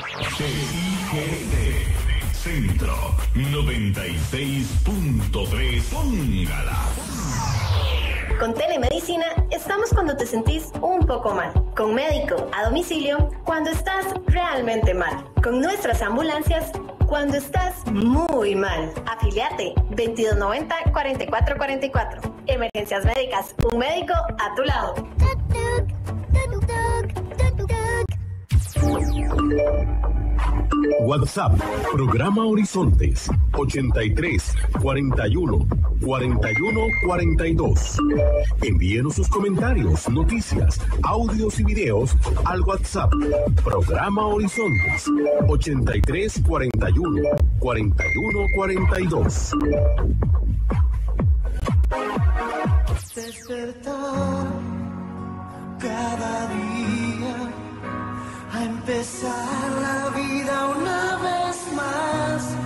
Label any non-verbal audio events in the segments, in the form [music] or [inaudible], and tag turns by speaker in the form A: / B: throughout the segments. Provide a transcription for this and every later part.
A: CIGD Centro 96.3 Póngala.
B: Con telemedicina estamos cuando te sentís un poco mal. Con médico a domicilio cuando estás realmente mal. Con nuestras ambulancias cuando estás muy mal. Afiliate 2290-4444. Emergencias médicas. Un médico a tu lado.
A: WhatsApp, programa Horizontes 83 41 41 42. Envíenos sus comentarios, noticias, audios y videos al WhatsApp, programa Horizontes 83 41 41 42.
C: Despertar cada día a empezar la vida una vez más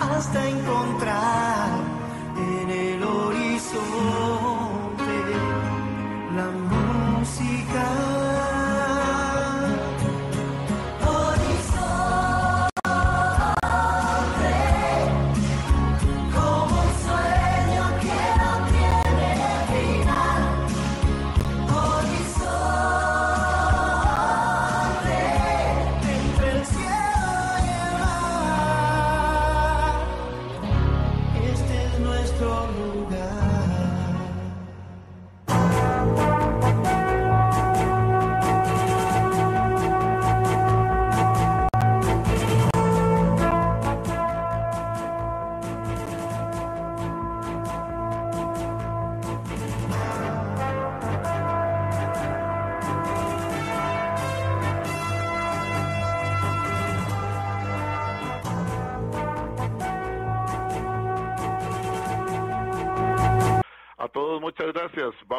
C: hasta encontrar en el horizonte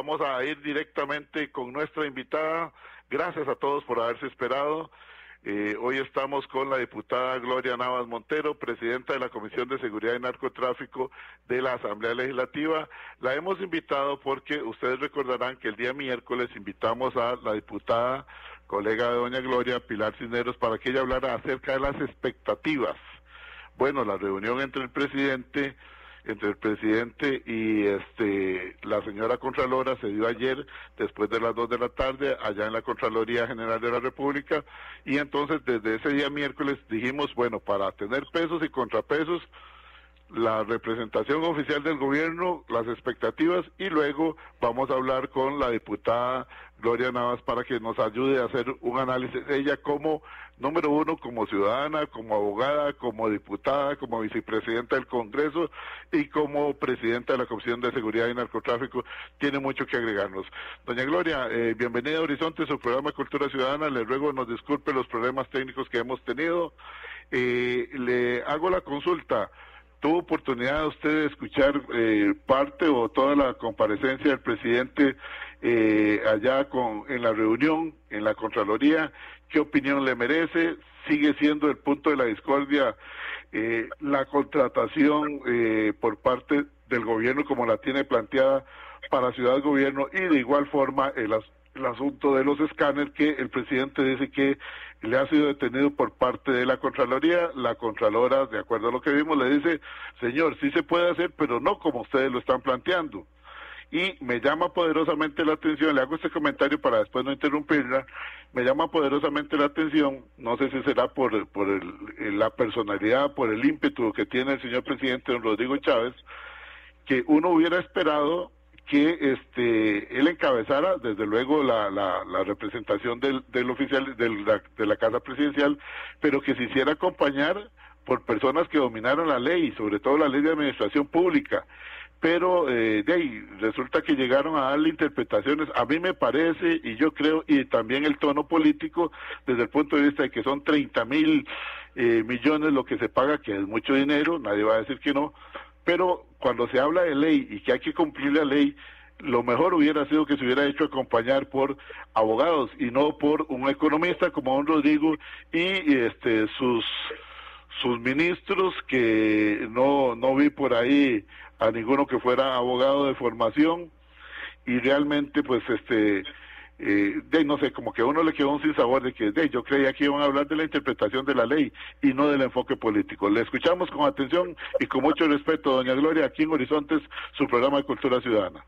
D: Vamos a ir directamente con nuestra invitada. Gracias a todos por haberse esperado. Eh, hoy estamos con la diputada Gloria Navas Montero, presidenta de la Comisión de Seguridad y Narcotráfico de la Asamblea Legislativa. La hemos invitado porque ustedes recordarán que el día miércoles invitamos a la diputada, colega de doña Gloria, Pilar Cisneros, para que ella hablara acerca de las expectativas. Bueno, la reunión entre el presidente entre el presidente y este la señora Contralora se dio ayer después de las dos de la tarde allá en la Contraloría General de la República. Y entonces desde ese día miércoles dijimos bueno para tener pesos y contrapesos la representación oficial del gobierno, las expectativas y luego vamos a hablar con la diputada Gloria Navas para que nos ayude a hacer un análisis. Ella como, número uno, como ciudadana, como abogada, como diputada, como vicepresidenta del Congreso y como presidenta de la Comisión de Seguridad y Narcotráfico, tiene mucho que agregarnos. Doña Gloria, eh, bienvenida a Horizonte, su programa Cultura Ciudadana. Le ruego nos disculpe los problemas técnicos que hemos tenido. Eh, le hago la consulta tuvo oportunidad usted de escuchar eh, parte o toda la comparecencia del presidente eh, allá con en la reunión en la Contraloría, qué opinión le merece, sigue siendo el punto de la discordia eh, la contratación eh, por parte del gobierno como la tiene planteada para Ciudad Gobierno y de igual forma el, as- el asunto de los escáneres que el presidente dice que le ha sido detenido por parte de la Contraloría. La Contralora, de acuerdo a lo que vimos, le dice, señor, sí se puede hacer, pero no como ustedes lo están planteando. Y me llama poderosamente la atención, le hago este comentario para después no interrumpirla, me llama poderosamente la atención, no sé si será por, por el- la personalidad, por el ímpetu que tiene el señor presidente don Rodrigo Chávez, que uno hubiera esperado que este él encabezara desde luego la, la, la representación del, del oficial del- la- de la casa presidencial pero que se hiciera acompañar por personas que dominaran la ley sobre todo la ley de administración pública. Pero eh, de ahí resulta que llegaron a darle interpretaciones a mí me parece y yo creo y también el tono político desde el punto de vista de que son 30 mil eh, millones lo que se paga que es mucho dinero nadie va a decir que no pero cuando se habla de ley y que hay que cumplir la ley, lo mejor hubiera sido que se hubiera hecho acompañar por abogados y no por un economista como don Rodrigo y, este sus sus ministros que no no vi por ahí a ninguno que fuera abogado de formación. Y realmente pues este eh, de, no sé, como que uno le quedó un sinsabor de que de, yo creía que iban a hablar de la interpretación de la ley y no del enfoque político. Le escuchamos con atención y con mucho respeto, doña Gloria, aquí en Horizontes, su programa de Cultura Ciudadana.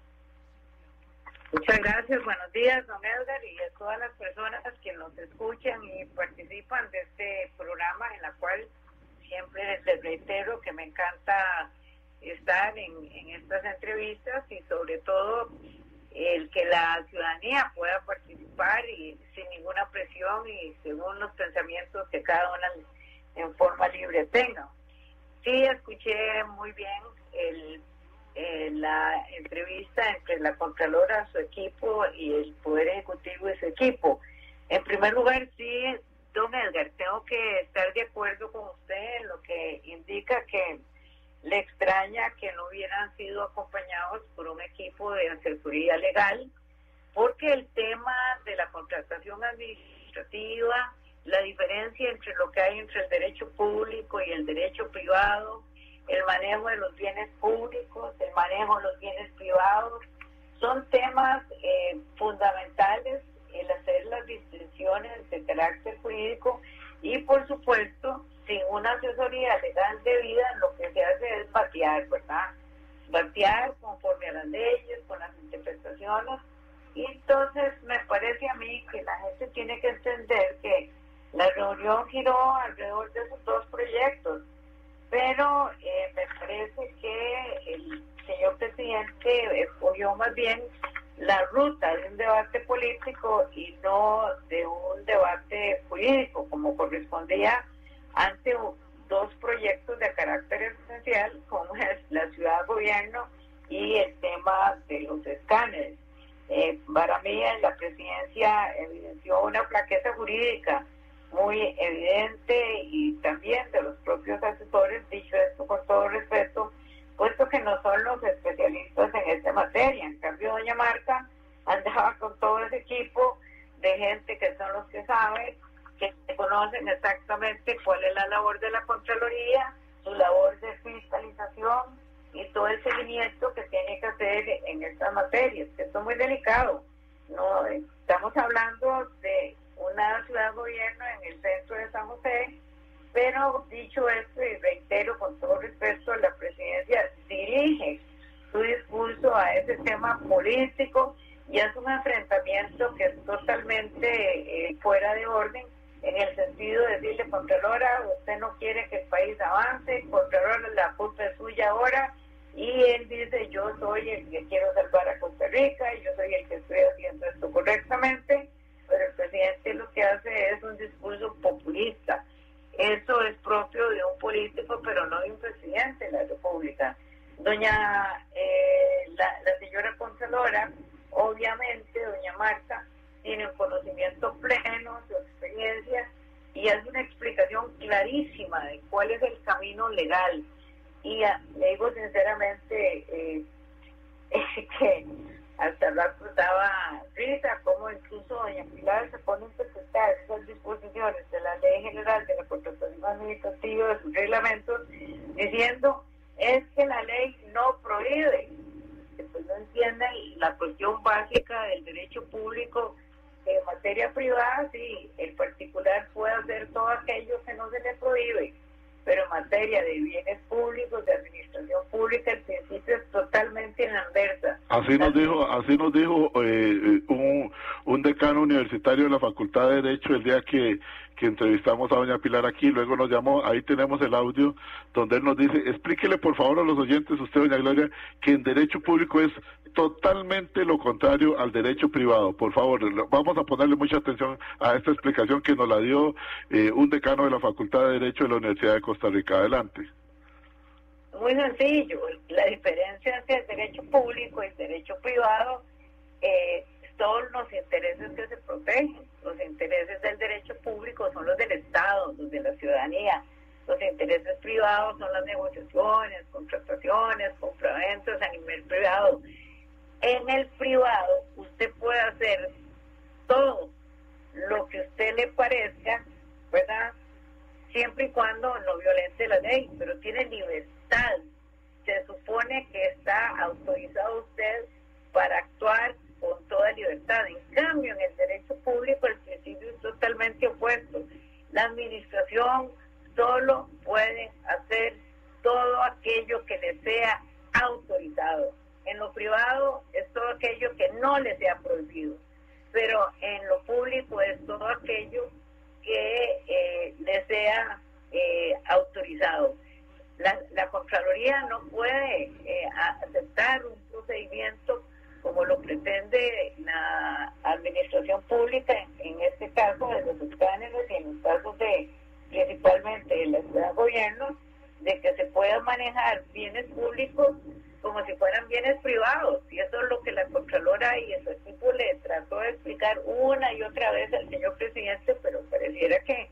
E: Muchas gracias, buenos días, don Edgar, y a todas las personas que nos escuchan y participan de este programa en la cual siempre les reitero que me encanta estar en, en estas entrevistas y sobre todo el que la ciudadanía pueda participar y sin ninguna presión y según los pensamientos que cada una en forma libre tenga. Sí, escuché muy bien el, eh, la entrevista entre la Contralora, su equipo y el Poder Ejecutivo y su equipo. En primer lugar, sí, don Edgar, tengo que estar de acuerdo con usted en lo que indica que le extraña que no hubieran sido acompañados por un equipo de asesoría legal, porque el tema de la contratación administrativa, la diferencia entre lo que hay entre el derecho público y el derecho privado, el manejo de los bienes públicos, el manejo de los bienes privados, son temas eh, fundamentales el hacer las distinciones de carácter jurídico y por supuesto sin una asesoría legal debida, lo que se hace es batear, ¿verdad? Batear conforme a las leyes, con las interpretaciones. Y entonces me parece a mí que la gente tiene que entender que la reunión giró alrededor de esos dos proyectos, pero eh, me parece que el señor presidente escogió más bien la ruta de un debate político y no de un debate jurídico, como correspondía ante dos proyectos de carácter esencial, como es la ciudad gobierno y el tema de los escáneres. Eh, para mí, la presidencia evidenció una plaqueta jurídica muy evidente y también de los propios asesores, dicho esto con todo respeto, puesto que no son los especialistas en esta materia. En cambio, doña Marta andaba con todo ese equipo de gente que son los que saben que conocen exactamente cuál es la labor de la Contraloría, su labor de fiscalización y todo el seguimiento que tiene que hacer en estas materias, que es muy delicado. No estamos hablando de una ciudad gobierno en el centro de San José, pero dicho esto y reitero con todo respeto, la presidencia dirige su discurso a ese tema político y es un enfrentamiento que es totalmente eh, fuera de orden en el sentido de decirle, Contralora, usted no quiere que el país avance, Contralora, la culpa es suya ahora, y él dice, yo soy el que quiero salvar a Costa Rica, yo soy el que estoy haciendo esto correctamente, pero el presidente lo que hace es un discurso populista. Eso es propio de un político, pero no de un presidente de la República. Doña, eh, la, la señora Contralora, obviamente, doña Marta, tiene un conocimiento pleno, su experiencia, y hace una explicación clarísima de cuál es el camino legal. Y le digo sinceramente eh, que hasta rato estaba risa, como incluso doña Pilar se pone a interpretar esas disposiciones de la Ley General de la Contratación Administrativa de sus reglamentos, diciendo es que la ley no prohíbe, pues no entienden la cuestión básica del derecho público en materia privada, sí, el particular puede hacer todo aquello que no se le prohíbe, pero en materia de bienes públicos, de administración pública, el principio es totalmente inadversa.
D: Así nos dijo, así nos dijo eh, un, un decano universitario de la Facultad de Derecho el día que, que entrevistamos a doña Pilar aquí, luego nos llamó, ahí tenemos el audio donde él nos dice, explíquele por favor a los oyentes, usted doña Gloria, que en derecho público es totalmente lo contrario al derecho privado. Por favor, vamos a ponerle mucha atención a esta explicación que nos la dio eh, un decano de la Facultad de Derecho de la Universidad de Costa Rica. Adelante.
E: Muy sencillo, la diferencia entre el derecho público y el derecho privado eh, son los intereses que se protegen. Los intereses del derecho público son los del Estado, los de la ciudadanía. Los intereses privados son las negociaciones, contrataciones, compraventas a nivel privado. En el privado usted puede hacer todo lo que usted le parezca, ¿verdad? Siempre y cuando no violente la ley, pero tiene libertad. Se supone que está autorizado usted para actuar con toda libertad. En cambio, en el derecho público el principio es totalmente opuesto. La administración solo puede hacer todo aquello que le sea autorizado. En lo privado es todo aquello que no le sea prohibido, pero en lo público es todo aquello que eh, le sea eh, autorizado. La, Contraloría no puede eh, aceptar un procedimiento como lo pretende la administración pública, en, este caso de los escáneres y en los casos de principalmente de la ciudad gobierno, de que se puedan manejar bienes públicos como si fueran bienes privados. Y eso es lo que la Contralora y su equipo le trató de explicar una y otra vez al señor presidente, pero pareciera que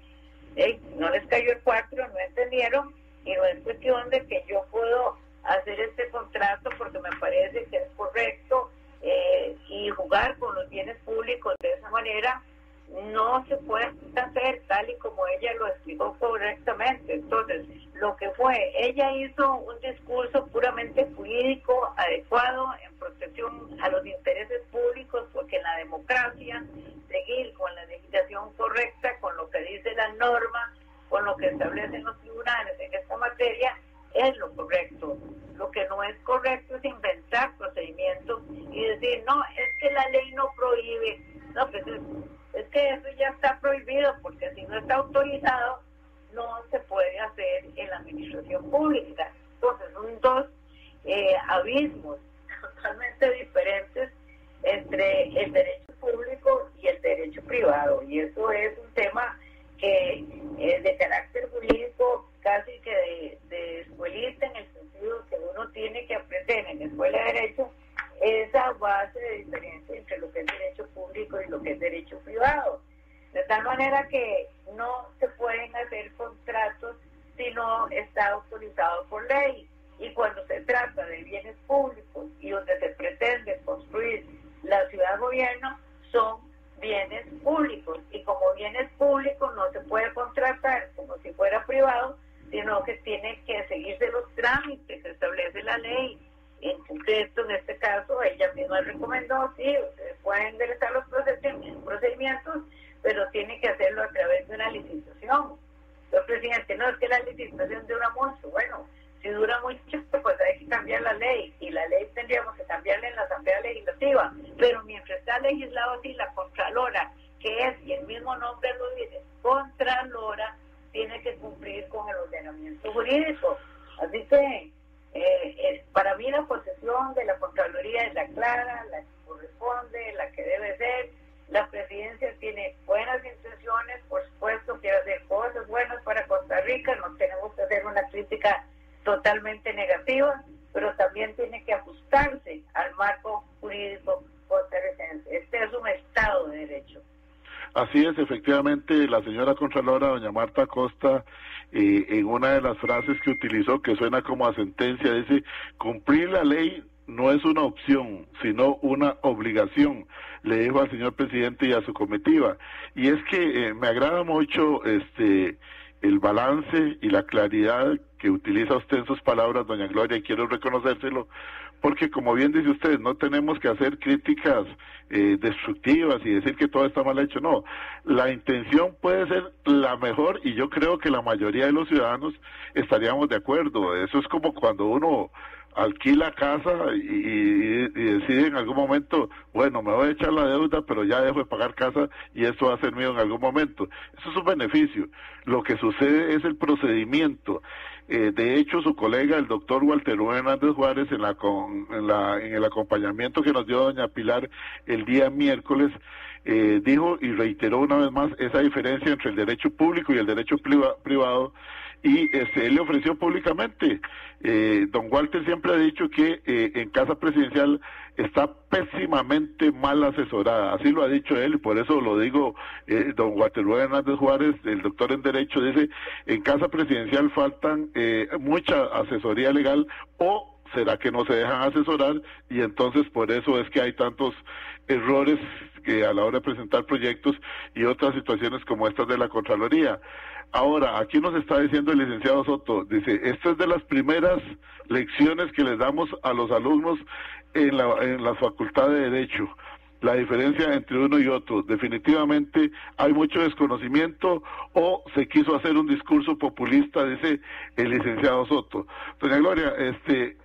E: no les cayó el cuatro, no entendieron, y no es cuestión de que yo puedo hacer este contrato porque me parece que es correcto eh, y jugar con los bienes públicos de esa manera no se puede hacer tal y como ella lo explicó correctamente. Entonces, lo que fue, ella hizo un discurso puramente jurídico, adecuado, en protección a los intereses públicos, porque en la democracia, seguir con la legislación correcta, con lo que dice la norma, con lo que establecen los tribunales en esta materia, es lo correcto. Lo que no es correcto es inventar procedimientos y decir, no, es que la ley no prohíbe. No, pues es, que eso ya está prohibido porque si no está autorizado, no se puede hacer en la administración pública. Entonces, son dos eh, abismos totalmente diferentes entre el derecho público y el derecho privado. Y eso es un tema que es de carácter jurídico casi que de, de escuelita en el sentido que uno tiene que aprender en la escuela de derecho esa base de diferencia entre lo que es derecho público y lo que es derecho privado. De tal manera que no se pueden hacer contratos si no está autorizado por ley. Y cuando se trata de bienes públicos y donde se pretende construir la ciudad-gobierno, son bienes públicos. Y como bienes públicos no se puede contratar como si fuera privado, sino que tiene que seguirse los trámites que establece la ley. En concreto, en este caso, ella misma recomendó, sí, ustedes pueden enderezar los procedimientos, pero tiene que hacerlo a través de una licitación. El presidente, no, es que la licitación dura mucho. Bueno, si dura mucho, pues hay que cambiar la ley, y la ley tendríamos que cambiarla en la Asamblea Legislativa. Pero mientras está legislado así, la Contralora, que es, y el mismo nombre lo dice, Contralora, tiene que cumplir con el ordenamiento jurídico. Así que eh, para mí la posesión de la Contraloría es la clara, la que corresponde, la que debe ser. La presidencia tiene buenas intenciones, por supuesto, quiere hacer cosas buenas para Costa Rica, no tenemos que hacer una crítica totalmente negativa, pero también tiene que ajustarse al marco jurídico costarricense. Este es un Estado de Derecho.
D: Así es, efectivamente, la señora Contralora, doña Marta Costa, eh, en una de las frases que utilizó, que suena como a sentencia, dice, cumplir la ley no es una opción, sino una obligación, le dijo al señor presidente y a su comitiva. Y es que eh, me agrada mucho este el balance y la claridad que utiliza usted en sus palabras, doña Gloria, y quiero reconocérselo, porque como bien dice usted, no tenemos que hacer críticas eh, destructivas y decir que todo está mal hecho, no. La intención puede ser la mejor y yo creo que la mayoría de los ciudadanos estaríamos de acuerdo. Eso es como cuando uno alquila casa y, decide en algún momento, bueno, me voy a echar la deuda, pero ya dejo de pagar casa y eso va a ser mío en algún momento. Eso es un beneficio. Lo que sucede es el procedimiento. Eh, de hecho, su colega, el doctor Walter Hernández Juárez, en, la, en, la, en el acompañamiento que nos dio doña Pilar el día miércoles, eh, dijo y reiteró una vez más esa diferencia entre el derecho público y el derecho privado y este, él le ofreció públicamente. Eh, don Walter siempre ha dicho que eh, en casa presidencial está pésimamente mal asesorada, así lo ha dicho él, y por eso lo digo, eh, don Walter Hernández Juárez, el doctor en Derecho, dice, en casa presidencial faltan eh, mucha asesoría legal o será que no se dejan asesorar y entonces por eso es que hay tantos errores que a la hora de presentar proyectos y otras situaciones como estas de la Contraloría. Ahora, aquí nos está diciendo el licenciado Soto, dice, esta es de las primeras lecciones que les damos a los alumnos en la, en la Facultad de Derecho. la diferencia entre uno y otro. Definitivamente hay mucho desconocimiento o se quiso hacer un discurso populista, dice el licenciado Soto. Doña Gloria, este,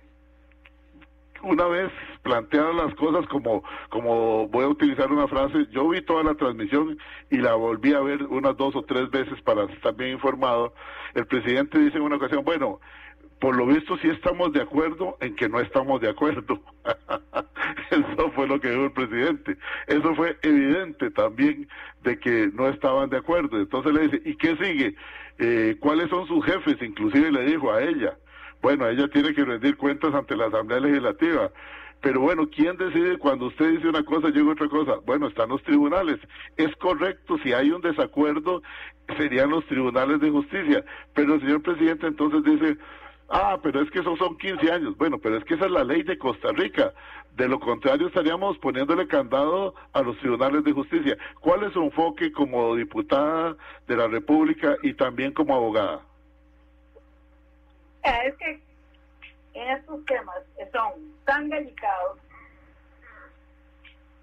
D: una vez planteadas las cosas como, como voy a utilizar una frase, yo vi toda la transmisión y la volví a ver unas dos o tres veces para estar bien informado. El presidente dice en una ocasión, bueno, por lo visto sí estamos de acuerdo en que no estamos de acuerdo. [laughs] Eso fue lo que dijo el presidente. Eso fue evidente también de que no estaban de acuerdo. Entonces le dice, ¿y qué sigue? Eh, ¿Cuáles son sus jefes? Inclusive le dijo a ella. Bueno, ella tiene que rendir cuentas ante la Asamblea Legislativa. Pero bueno, ¿quién decide cuando usted dice una cosa llega otra cosa? Bueno, están los tribunales. Es correcto, si hay un desacuerdo, serían los tribunales de justicia. Pero el señor presidente entonces dice, ah, pero es que esos son 15 años. Bueno, pero es que esa es la ley de Costa Rica. De lo contrario, estaríamos poniéndole candado a los tribunales de justicia. ¿Cuál es su enfoque como diputada de la República y también como abogada?
E: Es que en estos temas son tan delicados,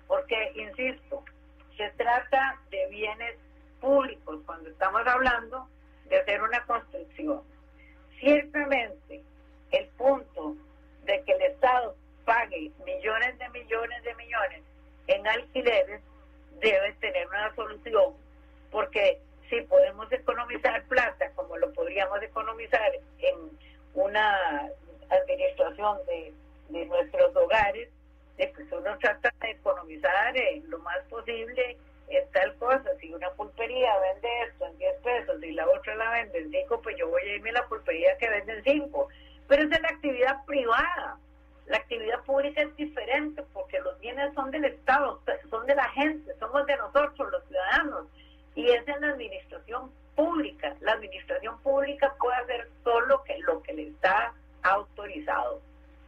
E: porque, insisto, se trata de bienes públicos cuando estamos hablando de hacer una construcción. Ciertamente, el punto de que el Estado pague millones de millones de millones en alquileres debe tener una solución, porque si podemos economizar plata, como lo podríamos economizar en una administración de, de nuestros hogares, de que uno trata de economizar eh, lo más posible en tal cosa. Si una pulpería vende esto en 10 pesos y la otra la vende en 5, pues yo voy a irme a la pulpería que vende en 5. Pero esa es la actividad privada. La actividad pública es diferente porque los bienes son del Estado, son de la gente, somos de nosotros, los ciudadanos. Y es la administración pública. La administración pública puede hacer solo que lo que le está autorizado.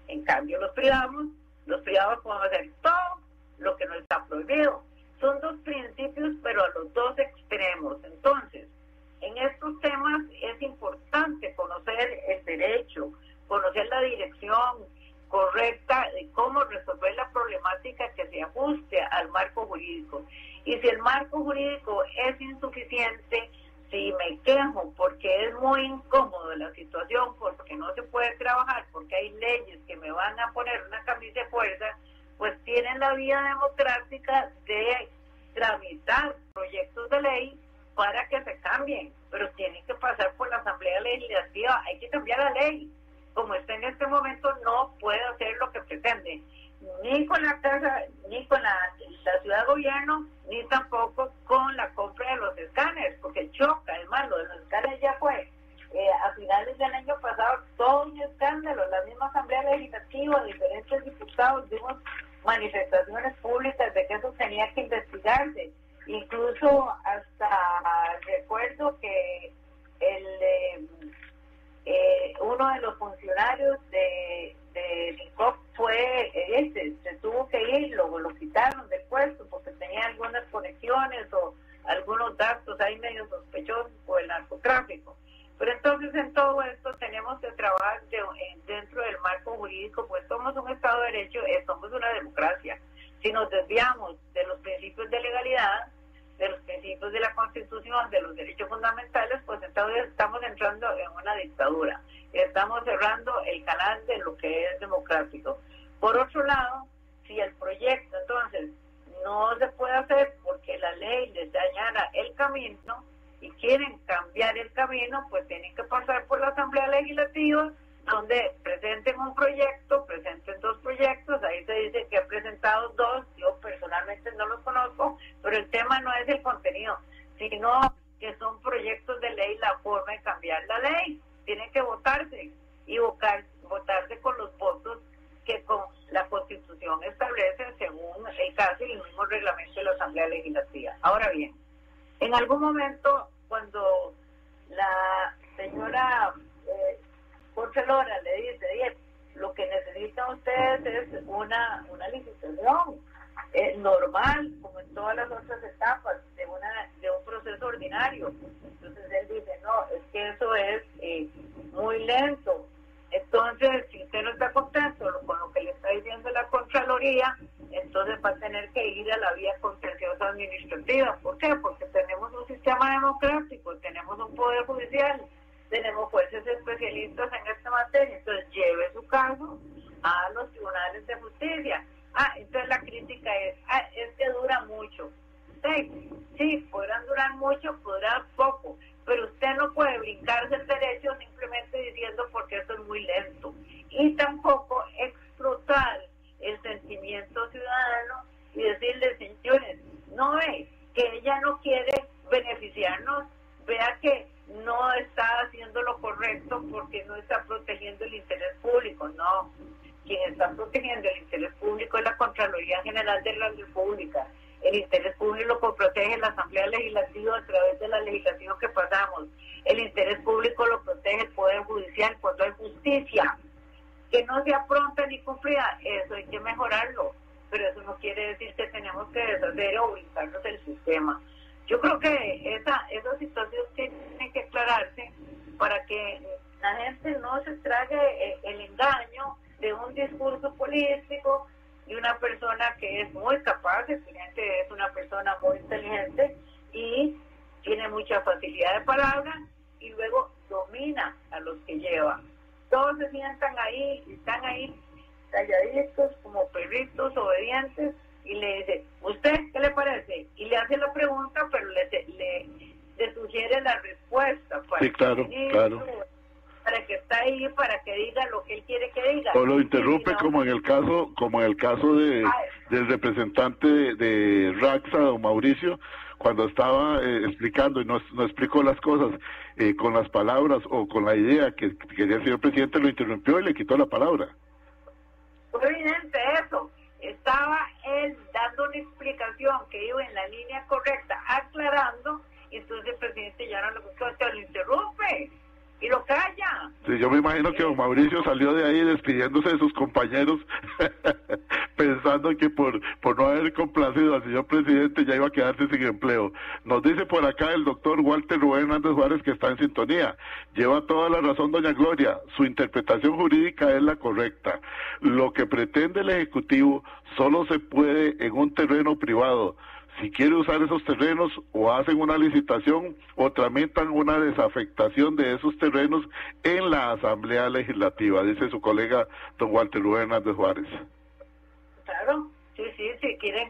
E: En cambio, los privados, los privados pueden hacer todo lo que no está prohibido. Son dos principios, pero a los dos extremos. Entonces, en estos temas es importante conocer el derecho, conocer la dirección correcta de cómo resolver la problemática que se ajuste al marco jurídico. Y si el marco jurídico es insuficiente, si me quejo porque es muy incómodo la situación, porque no se puede trabajar, porque hay leyes que me van a poner una camisa de fuerza, pues tienen la vía democrática de tramitar proyectos de ley para que se cambien, pero tienen que pasar por la Asamblea Legislativa, hay que cambiar la ley. Como está en este momento, no puede hacer lo que pretende, ni con la casa, ni con la, la ciudad gobierno, ni tampoco con la compra de los escáneres, porque choca, es más, lo de los escáneres ya fue. Eh, a finales del año pasado, todo un escándalo, la misma Asamblea Legislativa, diferentes diputados, vimos manifestaciones públicas de que eso tenía que investigarse. Incluso hasta recuerdo que el eh, eh, uno de los funcionarios de, de fue este, se tuvo que ir, lo, lo quitaron del puesto porque tenía algunas conexiones o algunos datos ahí medio sospechosos por el narcotráfico. Pero entonces en todo esto tenemos que trabajar de- en- dentro del marco jurídico, pues somos un Estado de Derecho, eh, somos una democracia. Si nos desviamos de los principios de legalidad, de los principios de la Constitución, de los derechos fundamentales, pues entonces estamos entrando en una dictadura. Estamos cerrando el canal de lo que es democrático. Por otro lado, si el proyecto entonces no se puede hacer porque la ley les dañara el camino y quieren cambiar el camino, pues tienen que pasar por la Asamblea Legislativa, donde presenten un proyecto, presenten dos proyectos, ahí se dice que han presentado dos, yo personalmente no los conozco, pero el tema no es el contenido, sino que son proyectos de ley la forma de cambiar la ley, tienen que votarse y votar, votarse con los votos que con la Constitución establece según el caso y el mismo reglamento de la Asamblea Legislativa. Ahora bien, en algún momento cuando la señora eh, Jorge Lora le dice, "Oye, lo que necesitan ustedes es una, una licitación eh, normal, como en todas las otras etapas de, una, de un proceso ordinario. Entonces él dice, no, es que eso es eh, muy lento. Entonces, si usted no está contento con lo que le está diciendo la Contraloría, entonces va a tener que ir a la vía contenciosa administrativa. ¿Por qué? Porque tenemos un sistema democrático, tenemos un poder judicial, tenemos jueces especialistas en esta materia. Entonces, lleve su caso a los tribunales de justicia mucha facilidad de palabra y luego domina a los que lleva. Todos se sientan ahí, están ahí calladitos como perritos obedientes y le dice, ¿usted qué le parece? Y le hace la pregunta, pero le, le, le sugiere la respuesta. Para
D: Sí, claro,
E: que-
D: claro.
E: Para que está ahí, para que diga lo que él quiere que diga.
D: O lo interrumpe como en el caso, como en el caso de del representante de, de Raxa, don Mauricio, cuando estaba eh, explicando y no, no explicó las cosas eh, con las palabras o con la idea que quería el señor presidente, lo interrumpió y le quitó la palabra.
E: Fue evidente eso. Estaba él dando una explicación que iba en la línea correcta, aclarando, y entonces el presidente ya no lo buscó, hasta lo interrumpe y lo calla.
D: Sí, yo me imagino que don Mauricio salió de ahí despidiéndose de sus compañeros, [laughs] pensando que por, por no haber complacido al señor presidente ya iba a quedarse sin empleo. Nos dice por acá el doctor Walter Rubén Hernández Juárez que está en sintonía. Lleva toda la razón, doña Gloria. Su interpretación jurídica es la correcta. Lo que pretende el Ejecutivo solo se puede en un terreno privado si quiere usar esos terrenos o hacen una licitación o tramitan una desafectación de esos terrenos en la Asamblea Legislativa, dice su colega don Walter Hernández Juárez.
E: Claro, sí, sí, si quieren,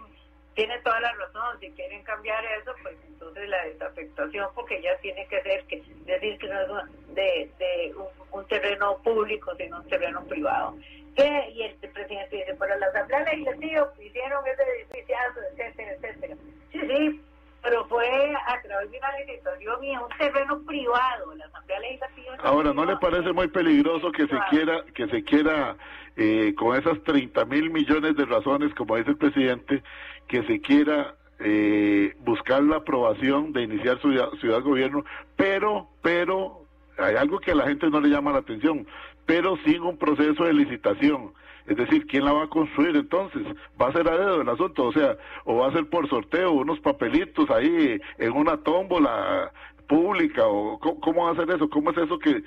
E: tiene toda la razón, si quieren cambiar eso, pues entonces la desafectación, porque ya tiene que ser, que decir que no es de, un, terreno público, sino un terreno privado. ¿Qué? Y el presidente dice, pero la Asamblea Legislativa hicieron ese edificiazo, etcétera, etcétera. Sí, sí, pero fue a través de una licitación y en un terreno privado, la Asamblea Legislativa.
D: Ahora, ¿no le parece muy peligroso que se quiera, que se quiera eh, con esas 30 mil millones de razones, como dice el presidente, que se quiera eh, buscar la aprobación de iniciar ciudad, ciudad gobierno, pero, pero, hay algo que a la gente no le llama la atención, pero sin un proceso de licitación. Es decir, ¿quién la va a construir entonces? ¿Va a ser a dedo el asunto? O sea, o va a ser por sorteo, unos papelitos ahí en una tómbola pública, o ¿cómo, cómo va a ser eso? ¿Cómo es eso que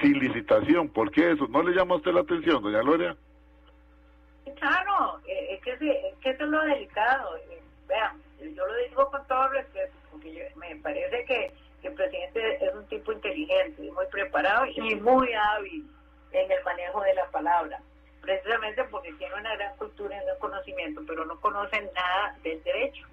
D: sin licitación? ¿Por qué eso? ¿No le llama a usted la atención, doña Gloria?
E: Claro, eh, es, que, es que eso es lo delicado. eh, vean, yo lo digo con todo respeto, porque yo- me parece que, que el presidente es un tipo inteligente, muy preparado y muy hábil en el manejo de la palabra, precisamente porque tiene una gran cultura y un gran conocimiento, pero no conoce nada del derecho.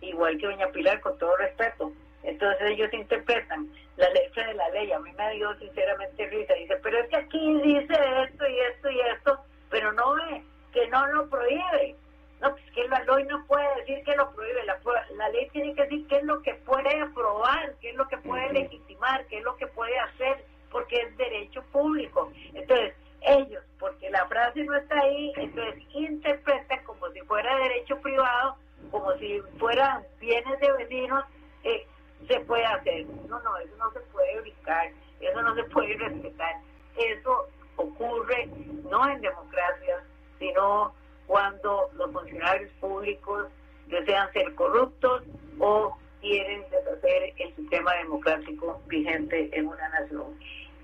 E: Igual que doña Pilar, con todo respeto. Entonces ellos interpretan la letra de la ley. A mí me dio sinceramente risa. Dice, pero es que aquí dice esto y esto y esto, pero no ve que no lo prohíbe. No, pues que la ley no puede decir que lo prohíbe. La, la ley tiene que decir qué es lo que puede aprobar, qué es lo que puede legitimar, qué es lo que puede hacer, porque es derecho público. Entonces, ellos, porque la frase no está ahí, entonces interpretan como si fuera derecho privado, como si fueran bienes de vecinos, eh, se puede hacer. No, no, eso no se puede brincar, eso no se puede respetar. Eso ocurre no en democracias, sino cuando los funcionarios públicos desean ser corruptos o quieren deshacer el sistema democrático vigente en una nación.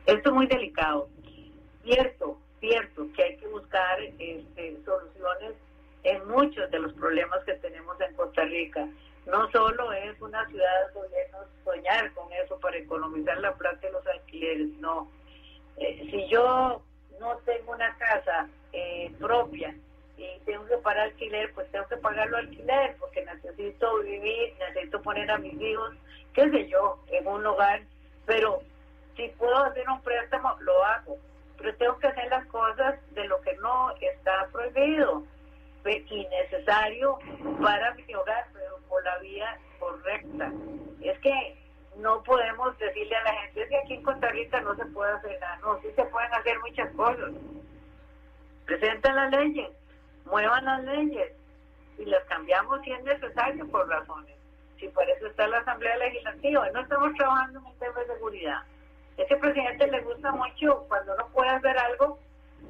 E: Esto es muy delicado. Cierto, cierto que hay que buscar este, soluciones en muchos de los problemas que tenemos en Costa Rica. no solo es una ciudad soñar con eso para economizar la plata de los alquileres, no. Eh, si yo no tengo una casa eh, propia y tengo que pagar alquiler, pues tengo que pagarlo alquiler porque necesito vivir, necesito poner a mis hijos, qué sé yo, en un hogar, pero si puedo hacer un préstamo, lo hago, pero tengo que hacer las cosas de lo que no está prohibido y necesario para mi hogar, pero por la vía correcta. Es que no podemos decirle a la gente que aquí en Costa Rica no se puede hacer nada, no, sí se pueden hacer muchas cosas. Presenten las leyes, muevan las leyes y las cambiamos si es necesario por razones. Si por eso está la Asamblea Legislativa, no estamos trabajando en el tema de seguridad. Ese presidente le gusta mucho cuando no puede hacer algo,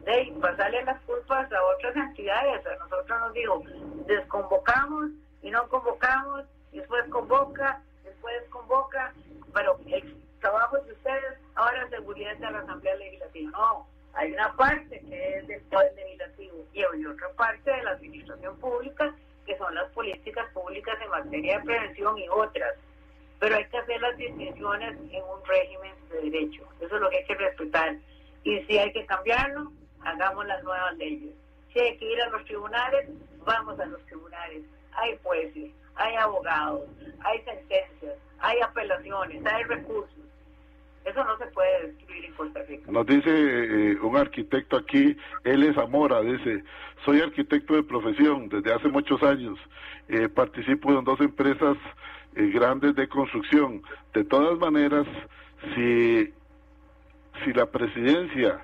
E: de pasarle las culpas a otras entidades. A nosotros nos dijo, desconvocamos y no convocamos, y después convoca, después convoca, pero el trabajo de ustedes ahora seguridad de la Asamblea Legislativa. No, hay una parte que es del Poder Legislativo y hay otra parte de la Administración Pública que son las políticas públicas en materia de prevención y otras. Pero hay que hacer las distinciones en un régimen de derecho. Eso es lo que hay que respetar. Y si hay que cambiarlo, hagamos las nuevas leyes. Si hay que ir a los tribunales, vamos a los tribunales. Hay jueces, hay abogados, hay sentencias, hay apelaciones, hay recursos. Eso no se puede destruir en Costa Rica.
D: Nos dice eh, un arquitecto aquí, él es Zamora, dice, soy arquitecto de profesión desde hace muchos años, eh, participo en dos empresas grandes de construcción. De todas maneras, si, si la presidencia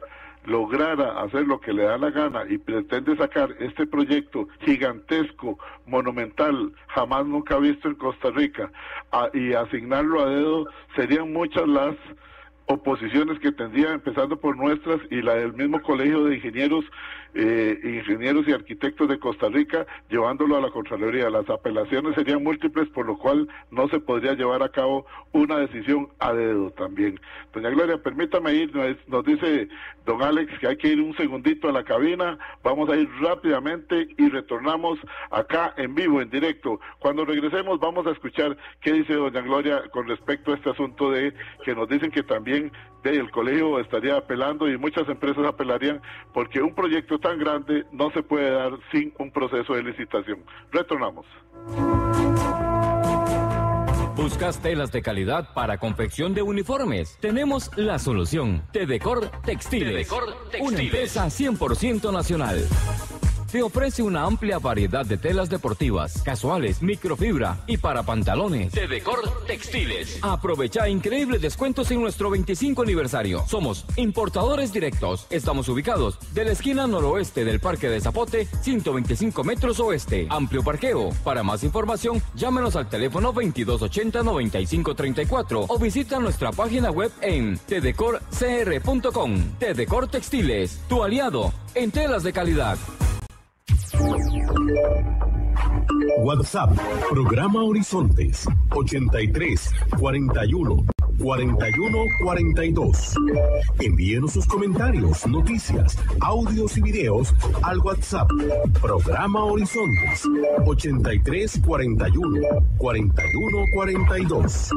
D: lograra hacer lo que le da la gana y pretende sacar este proyecto gigantesco, monumental, jamás nunca visto en Costa Rica, y asignarlo a dedo, serían muchas las oposiciones que tendría, empezando por nuestras y la del mismo Colegio de Ingenieros, eh, Ingenieros y Arquitectos de Costa Rica, llevándolo a la Contraloría. Las apelaciones serían múltiples, por lo cual no se podría llevar a cabo una decisión a dedo también. Doña Gloria, permítame ir, nos, nos dice don Alex que hay que ir un segundito a la cabina, vamos a ir rápidamente y retornamos acá en vivo, en directo. Cuando regresemos vamos a escuchar qué dice doña Gloria con respecto a este asunto de que nos dicen que también el colegio estaría apelando y muchas empresas apelarían porque un proyecto tan grande no se puede dar sin un proceso de licitación. Retornamos.
F: ¿Buscas telas de calidad para confección de uniformes? Tenemos la solución. Tedecor Textiles. Una empresa 100% nacional. Te ofrece una amplia variedad de telas deportivas, casuales, microfibra y para pantalones. Tedecor Textiles. Aprovecha increíbles descuentos en nuestro 25 aniversario. Somos importadores directos. Estamos ubicados de la esquina noroeste del Parque de Zapote, 125 metros oeste. Amplio parqueo. Para más información, llámenos al teléfono 2280-9534 o visita nuestra página web en tdecorcr.com. Tedecor Textiles, tu aliado en telas de calidad.
A: WhatsApp, programa Horizontes, 83 41 41 42. Envíenos sus comentarios, noticias, audios y videos al WhatsApp, programa Horizontes, 83 41 41 42.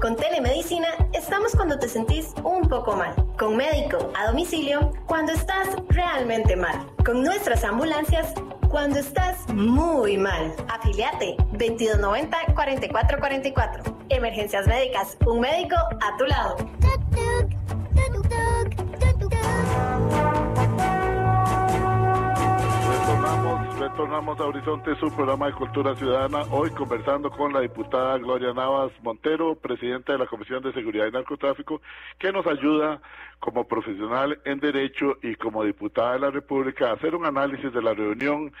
B: Con telemedicina estamos cuando te sentís un poco mal. Con médico a domicilio cuando estás realmente mal. Con nuestras ambulancias cuando estás muy mal. Afiliate 2290-4444. Emergencias médicas. Un médico a tu lado.
D: Retornamos, retornamos a Horizonte, su programa de Cultura Ciudadana. Hoy conversando con la diputada Gloria Navas Montero, presidenta de la Comisión de Seguridad y Narcotráfico, que nos ayuda como profesional en Derecho y como diputada de la República a hacer un análisis de la reunión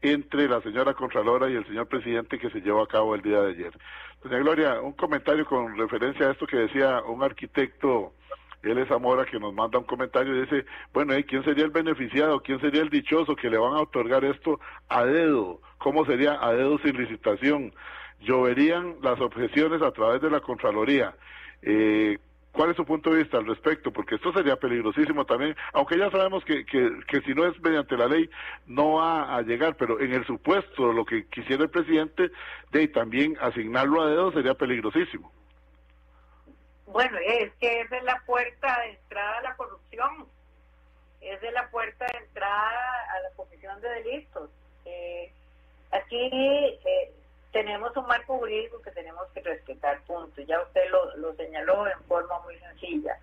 D: entre la señora Contralora y el señor presidente que se llevó a cabo el día de ayer. Doña Gloria, un comentario con referencia a esto que decía un arquitecto él es Zamora que nos manda un comentario y dice, bueno, ¿y quién sería el beneficiado? ¿Quién sería el dichoso que le van a otorgar esto a dedo? ¿Cómo sería a dedo sin licitación? Lloverían las objeciones a través de la Contraloría. Eh, ¿Cuál es su punto de vista al respecto? Porque esto sería peligrosísimo también, aunque ya sabemos que, que, que si no es mediante la ley no va a llegar, pero en el supuesto lo que quisiera el presidente de también asignarlo a dedo sería peligrosísimo.
E: Bueno, es que esa es la puerta de entrada a la corrupción, esa es la puerta de entrada a la comisión de delitos. Eh, aquí eh, tenemos un marco jurídico que tenemos que respetar, punto. Ya usted lo, lo señaló en forma muy sencilla.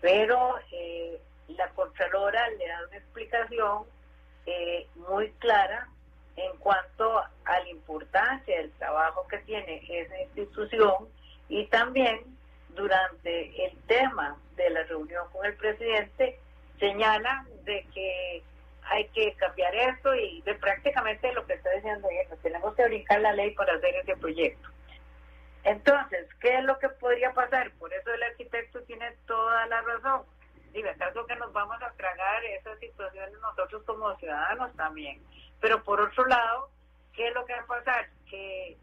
E: Pero eh, la Contralora le da una explicación eh, muy clara en cuanto a la importancia del trabajo que tiene esa institución y también durante el tema de la reunión con el presidente señala de que hay que cambiar esto y de prácticamente lo que está diciendo ella, tenemos que brincar la ley para hacer ese proyecto. Entonces, ¿qué es lo que podría pasar? Por eso el arquitecto tiene toda la razón. Digo, ¿acaso que nos vamos a tragar esas situaciones nosotros como ciudadanos también? Pero por otro lado, ¿qué es lo que va a pasar? Que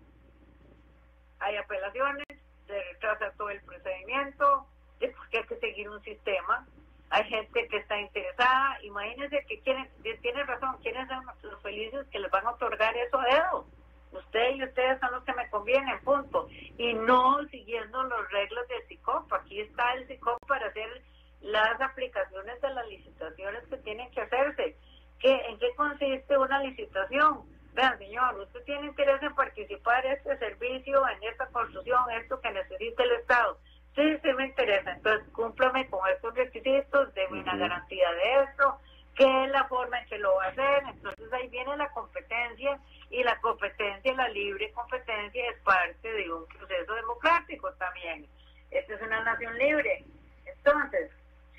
E: hay apelaciones, se retrasa todo el procedimiento, es porque hay que seguir un sistema hay gente que está interesada, imagínense que quieren, tiene razón, quieren ser los felices que les van a otorgar eso a dedo. Usted y ustedes son los que me convienen, punto. Y no siguiendo los reglas del SICOP. Aquí está el SICOP para hacer las aplicaciones de las licitaciones que tienen que hacerse. ¿Qué, ¿En qué consiste una licitación? Vean, señor, usted tiene interés en participar en este servicio, en esta construcción, esto que necesita el Estado sí, sí me interesa, entonces cúmplame con estos requisitos, déme una garantía de esto, qué es la forma en que lo va a hacer, entonces ahí viene la competencia y la competencia, la libre competencia es parte de un proceso democrático también. Esta es una nación libre. Entonces,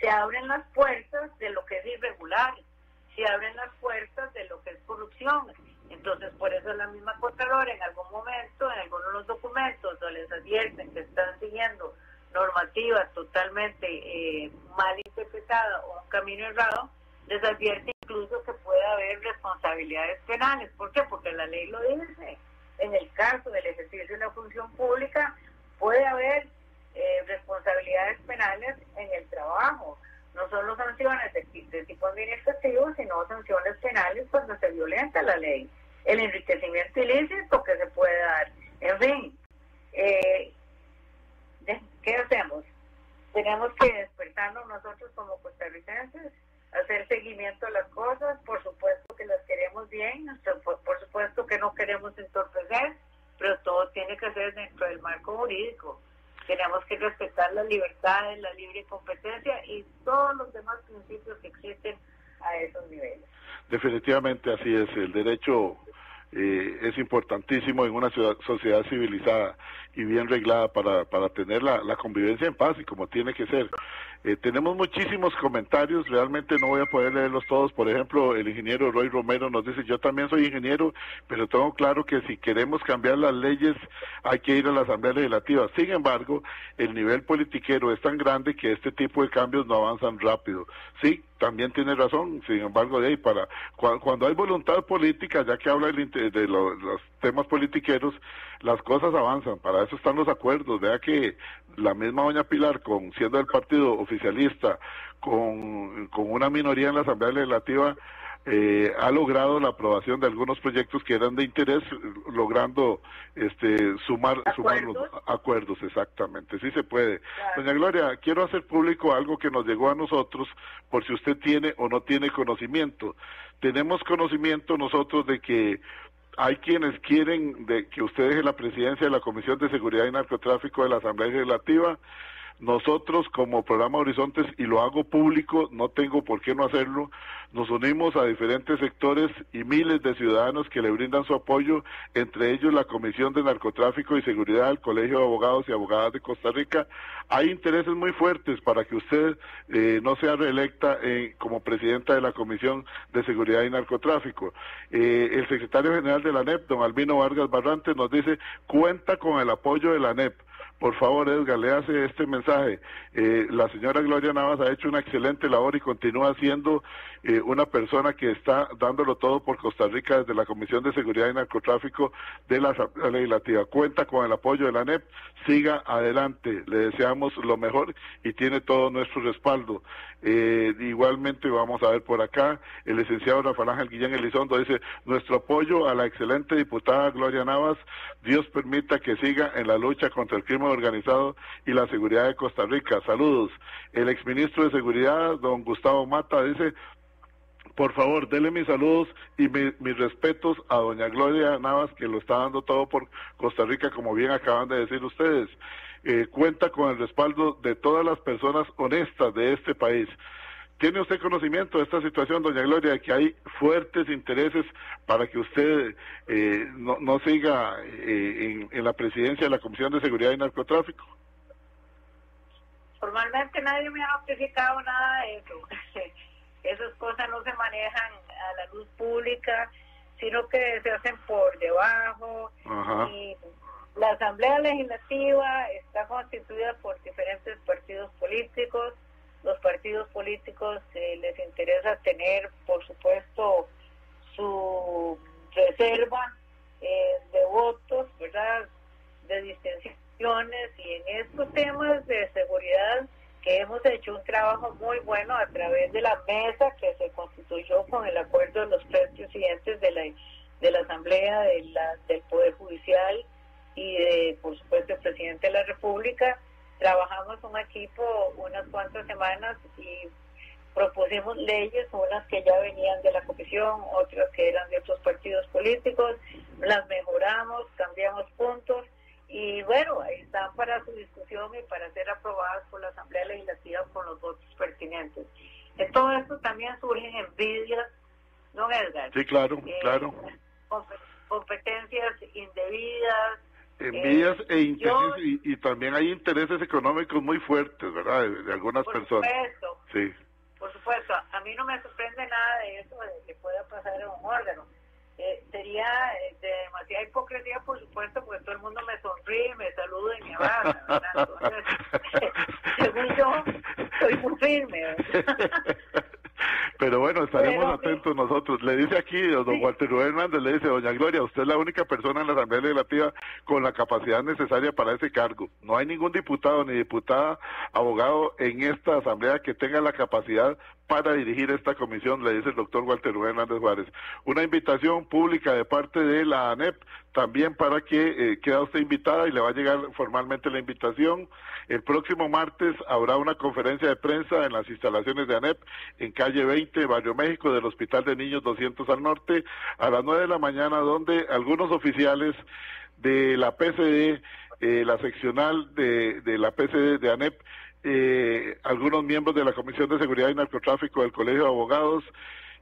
E: se abren las puertas de lo que es irregular, se abren las puertas de lo que es corrupción. Entonces, por eso la misma Contralora en algún momento, en algunos de los documentos, donde les advierten que están siguiendo normativa totalmente eh, mal interpretada o un camino errado, les advierte incluso que puede haber responsabilidades penales. ¿Por qué? Porque la ley lo dice. En el caso del ejercicio de una función pública, puede haber eh, responsabilidades penales en el trabajo. No solo sanciones de, de tipo administrativo, sino sanciones penales cuando se violenta la ley. El enriquecimiento ilícito que se puede dar. En fin, eh, ¿qué hacemos? Tenemos que despertarnos nosotros como costarricenses, hacer seguimiento a las cosas, por supuesto que las queremos bien, por supuesto que no queremos entorpecer, pero todo tiene que ser dentro del marco jurídico. Tenemos que respetar las libertades, la libre competencia y todos los demás principios que existen a esos niveles.
D: Definitivamente así es, el derecho eh, es importantísimo en una sociedad civilizada y bien reglada para, para tener la, la convivencia en paz y como tiene que ser. Eh, tenemos muchísimos comentarios, realmente no voy a poder leerlos todos. Por ejemplo, el ingeniero Roy Romero nos dice, yo también soy ingeniero, pero tengo claro que si queremos cambiar las leyes hay que ir a la Asamblea Legislativa. Sin embargo, el nivel politiquero es tan grande que este tipo de cambios no avanzan rápido. Sí, también tiene razón, sin embargo, de ahí para cuando hay voluntad política, ya que habla de los temas politiqueros, las cosas avanzan, para eso están los acuerdos. Vea que la misma doña Pilar, con siendo el partido oficialista, con, con una minoría en la Asamblea Legislativa, eh, ha logrado la aprobación de algunos proyectos que eran de interés, logrando este sumar, sumar los acuerdos, exactamente, sí se puede. Doña Gloria, quiero hacer público algo que nos llegó a nosotros, por si usted tiene o no tiene conocimiento. Tenemos conocimiento nosotros de que hay quienes quieren de que usted deje la presidencia de la Comisión de Seguridad y Narcotráfico de la Asamblea Legislativa. Nosotros como programa Horizontes, y lo hago público, no tengo por qué no hacerlo, nos unimos a diferentes sectores y miles de ciudadanos que le brindan su apoyo, entre ellos la Comisión de Narcotráfico y Seguridad del Colegio de Abogados y Abogadas de Costa Rica. Hay intereses muy fuertes para que usted eh, no sea reelecta eh, como presidenta de la Comisión de Seguridad y Narcotráfico. Eh, el secretario general de la ANEP, don Albino Vargas Barrantes, nos dice, cuenta con el apoyo de la ANEP por favor, Edgar, le hace este mensaje. Eh, la señora Gloria Navas ha hecho una excelente labor y continúa siendo eh, una persona que está dándolo todo por Costa Rica desde la Comisión de Seguridad y Narcotráfico de la Legislativa. Cuenta con el apoyo de la ANEP, siga adelante, le deseamos lo mejor y tiene todo nuestro respaldo. Eh, igualmente vamos a ver por acá, el licenciado Rafael Ángel Guillén Elizondo dice, nuestro apoyo a la excelente diputada Gloria Navas, Dios permita que siga en la lucha contra el crimen organizado y la seguridad de Costa Rica. Saludos. El exministro de Seguridad, don Gustavo Mata, dice, por favor, denle mis saludos y mi- mis respetos a doña Gloria Navas, que lo está dando todo por Costa Rica, como bien acaban de decir ustedes. Eh, cuenta con el respaldo de todas las personas honestas de este país. ¿Tiene usted conocimiento de esta situación, doña Gloria, de que hay fuertes intereses para que usted eh, no, no siga eh, en, en la presidencia de la Comisión de Seguridad y Narcotráfico?
E: Formalmente nadie me ha notificado nada de eso. [laughs] Esas cosas no se manejan a la luz pública, sino que se hacen por debajo.
D: Ajá.
E: Y la Asamblea Legislativa está constituida por diferentes partidos políticos. Los partidos políticos eh, les interesa tener, por supuesto, su reserva eh, de votos, ¿verdad? De distinciones y en estos temas de seguridad que hemos hecho un trabajo muy bueno a través de la mesa que se constituyó con el acuerdo de los tres presidentes de la de la Asamblea, de la, del Poder Judicial y de, por supuesto, el presidente de la República. Trabajamos un equipo unas cuantas semanas y propusimos leyes, unas que ya venían de la comisión, otras que eran de otros partidos políticos, las mejoramos, cambiamos puntos y bueno, ahí están para su discusión y para ser aprobadas por la Asamblea Legislativa con los votos pertinentes. De todo esto también surgen envidias, ¿no, Edgar?
D: Sí, claro,
E: Eh,
D: claro.
E: comp- competencias indebidas.
D: Envías
E: Eh,
D: e intereses,
E: yo-
D: y, y también hay intereses económicos muy fuertes, ¿verdad? De, de algunas
E: Por
D: personas.
E: supuesto,
D: Sí.
E: por supuesto. A mí no me sorprende nada de eso, de que pueda pasar en un órgano. Eh, sería eh, de demasiada hipocresía, por supuesto, porque todo el mundo me sonríe, me saluda y me abraza, ¿verdad? Entonces, según yo, soy muy firme. ¿verdad?
D: Pero bueno, estaremos
E: Pero,
D: atentos nosotros. Le dice aquí, don
E: Sí.
D: Walter Rubén Hernández, le dice, doña Gloria, usted es la única persona en la Asamblea Legislativa con la capacidad necesaria para ese cargo. No hay ningún diputado ni diputada, abogado en esta Asamblea que tenga la capacidad para dirigir esta comisión, le dice el doctor Walter Rubén Hernández Juárez. Una invitación pública de parte de la ANEP también para que eh, queda usted invitada y le va a llegar formalmente la invitación. El próximo martes habrá una conferencia de prensa en las instalaciones de ANEP en calle 20, Barrio México, del Hospital de Niños 200 al norte, a las 9 de la mañana, donde algunos oficiales de la PCD, eh, la seccional de, de la PCD de ANEP, eh, algunos miembros de la Comisión de Seguridad y Narcotráfico del Colegio de Abogados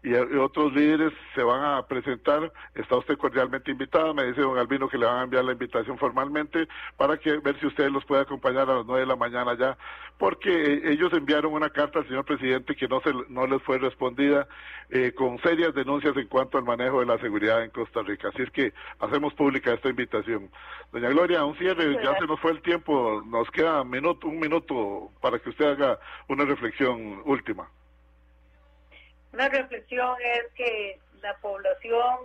D: y, otros líderes se van a presentar. Está usted cordialmente invitada. Me dice don Albino que le van a enviar la invitación formalmente para que ver si usted los puede acompañar a las nueve de la mañana ya, porque eh, ellos enviaron una carta al señor presidente que no se no les fue respondida eh, con serias denuncias en cuanto al manejo de la seguridad en Costa Rica. Así es que hacemos pública esta invitación. Doña Gloria, un cierre, ya se nos fue el tiempo, nos queda un minuto, un minuto para que usted haga una reflexión última.
E: Una reflexión es que la población,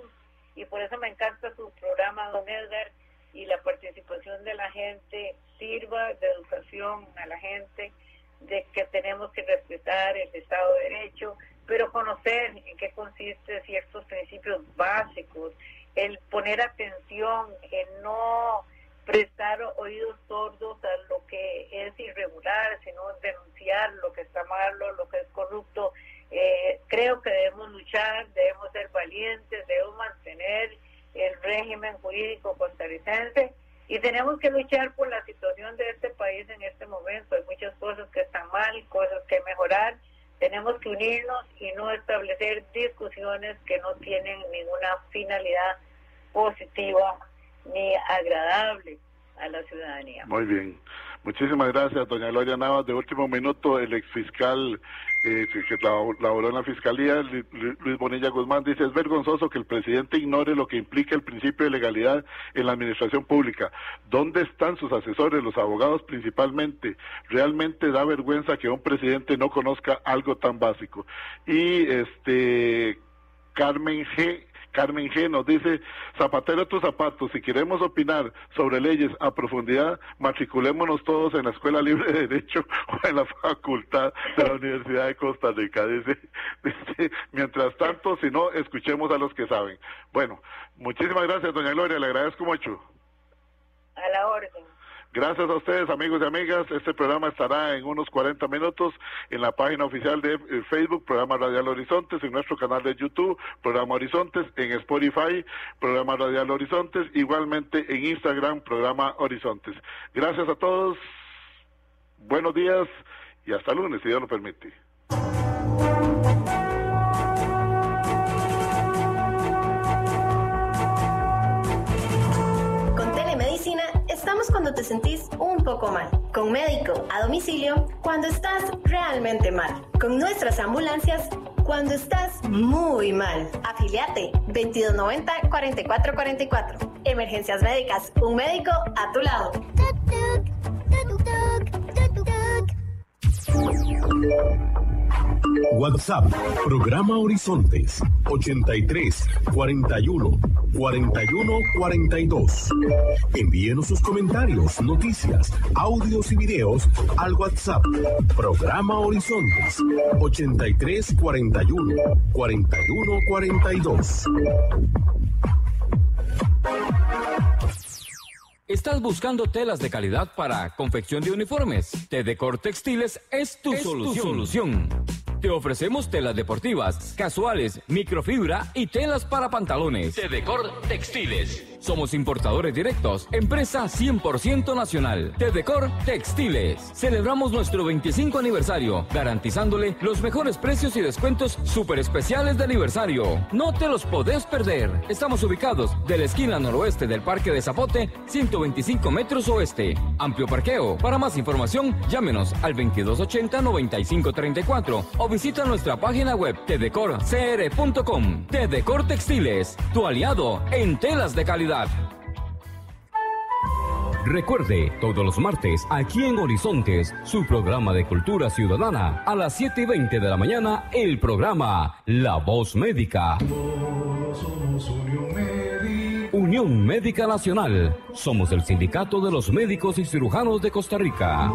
E: y por eso me encanta su programa, don Edgar, y la participación de la gente sirva de educación a la gente, de que tenemos que respetar el Estado de Derecho, pero conocer en qué consiste ciertos principios básicos, el poner atención, en no prestar oídos sordos a lo que es irregular, sino denunciar lo que está malo, lo que es corrupto. Eh, creo que debemos luchar, debemos ser valientes, debemos mantener el régimen jurídico costarricense y tenemos que luchar por la situación de este país en este momento. Hay muchas cosas que están mal, cosas que mejorar. Tenemos que unirnos y no establecer discusiones que no tienen ninguna finalidad positiva ni agradable a la ciudadanía.
D: Muy bien. Muchísimas gracias, doña Gloria Navas. De último minuto, el exfiscal eh, que laboró en la Fiscalía, Luis Bonilla Guzmán, dice, es vergonzoso que el presidente ignore lo que implica el principio de legalidad en la administración pública. ¿Dónde están sus asesores, los abogados principalmente? Realmente da vergüenza que un presidente no conozca algo tan básico. Y este Carmen G Carmen G nos dice, zapatero tus zapatos, si queremos opinar sobre leyes a profundidad, matriculémonos todos en la Escuela Libre de Derecho o en la Facultad de la Universidad de Costa Rica. [laughs] Dice, dice, mientras tanto, si no, escuchemos a los que saben. Bueno, muchísimas gracias, doña Gloria, le agradezco mucho.
E: A la orden.
D: Gracias a ustedes, amigos y amigas. Este programa estará en unos 40 minutos en la página oficial de eh, Facebook, Programa Radial Horizontes, en nuestro canal de YouTube, Programa Horizontes, en Spotify, Programa Radial Horizontes, igualmente en Instagram, Programa Horizontes. Gracias a todos, buenos días y hasta lunes, si Dios lo permite.
B: Cuando te sentís un poco mal. Con médico a domicilio cuando estás realmente mal. Con nuestras ambulancias cuando estás muy mal. Afiliate 2290-4444. Emergencias médicas. Un médico a tu lado.
A: WhatsApp, programa Horizontes, 83 41 41 42. Envíenos sus comentarios, noticias, audios y videos al WhatsApp, programa Horizontes, 83 41 41 42.
F: ¿Estás buscando telas de calidad para confección de uniformes? Tedecor Textiles es tu solución. Te ofrecemos telas deportivas, casuales, microfibra y telas para pantalones. Tedecor Textiles. Somos importadores directos, empresa 100% nacional. Tedecor Textiles. Celebramos nuestro 25 aniversario, garantizándole los mejores precios y descuentos súper especiales de aniversario. No te los podés perder. Estamos ubicados de la esquina noroeste del Parque de Zapote, 125 metros oeste. Amplio parqueo. Para más información, llámenos al 2280-9534 o visita nuestra página web tedecorcr.com. Tedecor Textiles, tu aliado en telas de calidad. Recuerde, todos los martes, aquí en Horizontes, su programa de cultura ciudadana, a las 7 y 20 de la mañana, el programa La Voz Médica. Unión Médica Nacional. Somos el sindicato de los médicos y cirujanos de Costa Rica.